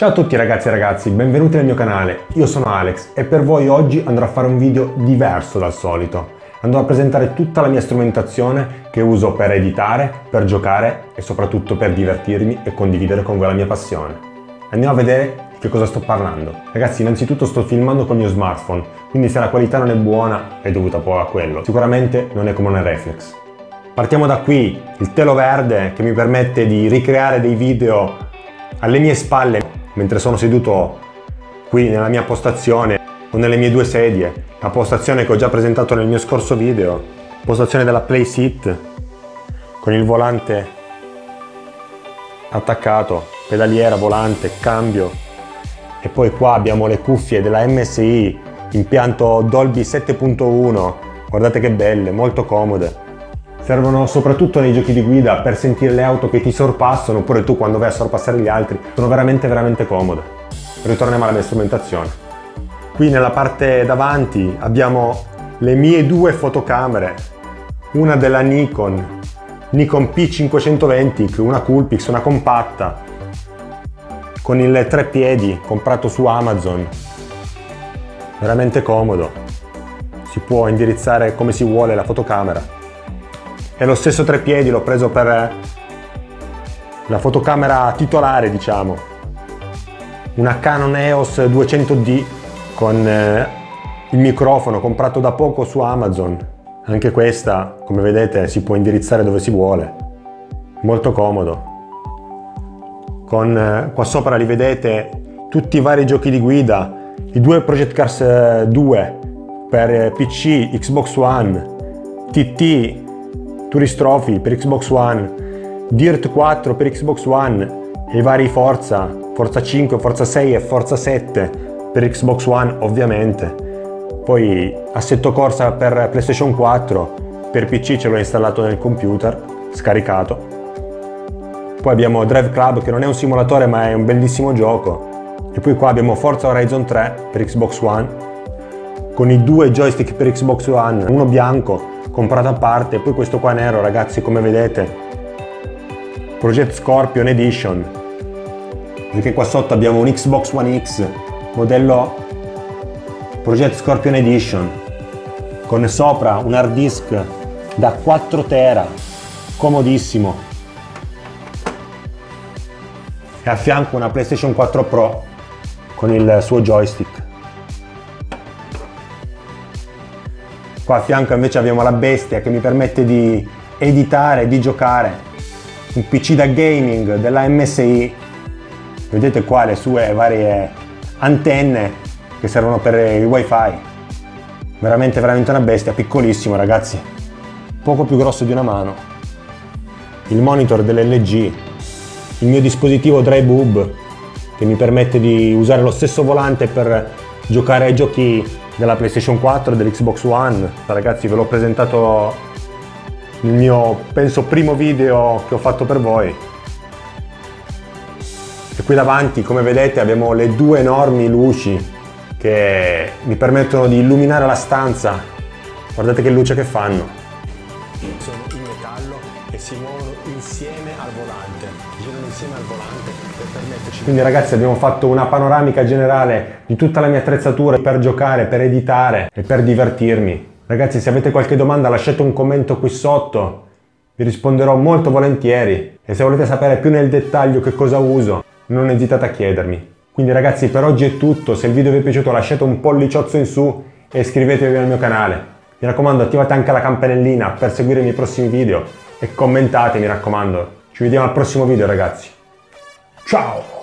Ciao a tutti ragazzi e ragazzi, benvenuti nel mio canale, io sono Alex e per voi oggi andrò a fare un video diverso dal solito. Andrò a presentare tutta la mia strumentazione che uso per editare, per giocare e soprattutto per divertirmi e condividere con voi la mia passione. Andiamo a vedere di che cosa sto parlando. Ragazzi, innanzitutto sto filmando con il mio smartphone, quindi se la qualità non è buona è dovuta poi a quello. Sicuramente non è come una reflex. Partiamo da qui, il telo verde che mi permette di ricreare dei video alle mie spalle mentre sono seduto qui nella mia postazione o nelle mie due sedie, la postazione che ho già presentato nel mio scorso video, postazione della Play Seat con il volante attaccato, pedaliera, volante, cambio. E poi qua abbiamo le cuffie della MSI impianto Dolby 7.1 guardate che belle, molto comode servono soprattutto nei giochi di guida per sentire le auto che ti sorpassano oppure tu quando vai a sorpassare gli altri. Sono veramente veramente comode. Ritorniamo alla mia strumentazione. Qui nella parte davanti abbiamo le mie due fotocamere, una della Nikon, Nikon P520, una Coolpix, una compatta, con il tre piedi comprato su Amazon. Veramente comodo. Si può indirizzare come si vuole la fotocamera. E lo stesso treppiedi l'ho preso per la fotocamera titolare, diciamo. Una Canon EOS 200D con eh, il microfono comprato da poco su Amazon. Anche questa, come vedete, si può indirizzare dove si vuole. Molto comodo. Con eh, qua sopra li vedete tutti i vari giochi di guida, i due Project Cars 2 eh, per PC, Xbox One, TT Tourist Trophy per Xbox One, Dirt 4 per Xbox One e i vari Forza, Forza 5, Forza 6 e Forza 7 per Xbox One ovviamente. Poi Assetto Corsa per PlayStation 4, per PC ce l'ho installato nel computer, scaricato. Poi abbiamo Drive Club che non è un simulatore ma è un bellissimo gioco. E poi qua abbiamo Forza Horizon 3 per Xbox One, con i due joystick per Xbox One, uno bianco comprato a parte, poi questo qua nero ragazzi come vedete, Project Scorpion Edition, anche qua sotto abbiamo un Xbox One X, modello Project Scorpion Edition, con sopra un hard disk da 4 tera, comodissimo, e a fianco una PlayStation 4 Pro con il suo joystick. Qua a fianco invece abbiamo la bestia che mi permette di editare, di giocare. Un PC da gaming della MSI. Vedete qua le sue varie antenne che servono per il wifi. Veramente, veramente una bestia, piccolissimo ragazzi. Poco più grosso di una mano. Il monitor dell'LG. Il mio dispositivo DryBoob che mi permette di usare lo stesso volante per giocare ai giochi della PlayStation 4 e dell'Xbox One. Ragazzi ve l'ho presentato nel mio, penso, primo video che ho fatto per voi. E qui davanti, come vedete, abbiamo le due enormi luci che mi permettono di illuminare la stanza. Guardate che luce che fanno. Sono in metallo e si muovono insieme al volante, girano insieme al volante per permetterci... Quindi ragazzi abbiamo fatto una panoramica generale di tutta la mia attrezzatura per giocare, per editare e per divertirmi. Ragazzi se avete qualche domanda lasciate un commento qui sotto, vi risponderò molto volentieri e se volete sapere più nel dettaglio che cosa uso non esitate a chiedermi. Quindi ragazzi per oggi è tutto, se il video vi è piaciuto lasciate un polliciozzo in su e iscrivetevi al mio canale. Mi raccomando attivate anche la campanellina per seguire i miei prossimi video e commentate mi raccomando. Ci vediamo al prossimo video ragazzi. Ciao!